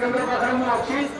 Terima kasih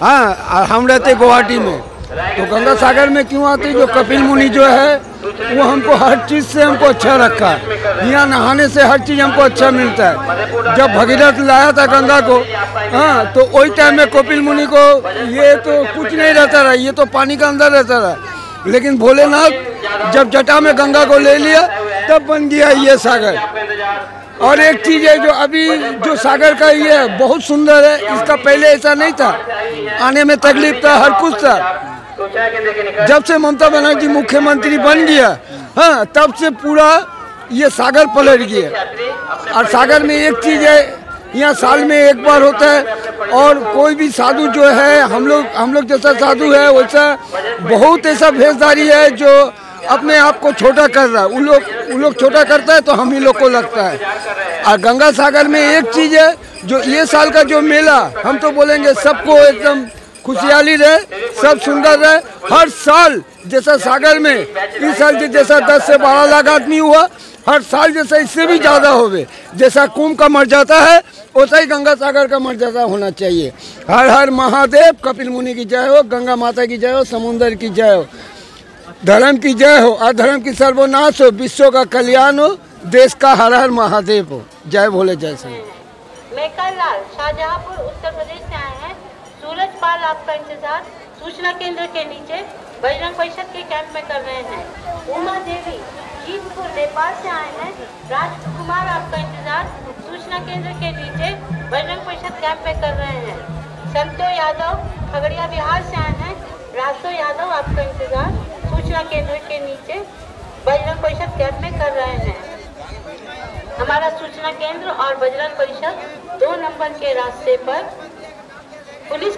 हाँ हम रहते गुवाहाटी में। तो गंगा सागर में क्यों आते? जो कपिल मुनि जो है, वो हमको हर चीज़ से हमको अच्छा रखा है। यहाँ नहाने से हर चीज़ हमको अच्छा मिलता है। जब भगीरथ लाया था गंगा को हाँ तो वही टाइम में कपिल मुनि को ये तो कुछ नहीं रहता रहा, ये तो पानी का अंदर रहता रहा। लेकिन भोलेनाथ, जब जटा में गंगा को ले लिया, तब बन गया ये सागर। और एक चीज़ है जो अभी जो सागर का ये बहुत सुंदर है, इसका पहले ऐसा नहीं था। आने में तकलीफ़ था हर कुछ था जब से ममता बनर्जी मुख्यमंत्री बन गया हाँ तब से पूरा ये सागर पलट गया। और सागर में एक चीज़ है, यहाँ साल में एक बार होता है, और कोई भी साधु जो है, हम लोग हम लोग जैसा साधु है, वैसा बहुत ऐसा भेजदारी है जो अपने आप को छोटा कर रहा है। उन लोग उन लोग छोटा करता है तो हम ही लोग को लगता है। और गंगा सागर में एक चीज़ है जो ये साल का जो मेला, हम तो बोलेंगे सबको एकदम खुशहाली रहे, सब सुंदर रहे। हर साल जैसा सागर में, इस साल जैसा दस से बारह लाख आदमी हुआ, हर साल जैसा इससे भी ज़्यादा होवे। जैसा कुंभ का मर जाता है, वैसा ही गंगा सागर का मर जाता होना चाहिए। हर हर महादेव, कपिल मुनि की जय हो, गंगा माता की जय हो, समुंदर की जय हो। धर्म की जय हो, अधर्म की सर्वनाश हो, विश्व का कल्याण हो, देश का हर हर महादेव हो। जय भोले, जय श्री। मेकर लाल शाहजहांपुर उत्तर प्रदेश से आए हैं। सूरज पाल आपका इंतज़ार। सूचना केंद्र के नीचे बजरंग परिषद के कैंप में कर रहे हैं। उमा देवी, जीतपुर, नेपाल से आए हैं। राजकुमार आपका इंतज़ार। सूचना केंद्र के नीचे बजरंग परिषद कैंप में कर रहे हैं। संतो यादव, खगड़िया बिहार से आए हैं। रासो यादव आपका इंतज़ार। सूचना केंद्र के नीचे बजरंग परिषद कैंप में कर रहे हैं। हमारा सूचना केंद्र और बजरंग परिषद दो नंबर के रास्ते पर पुलिस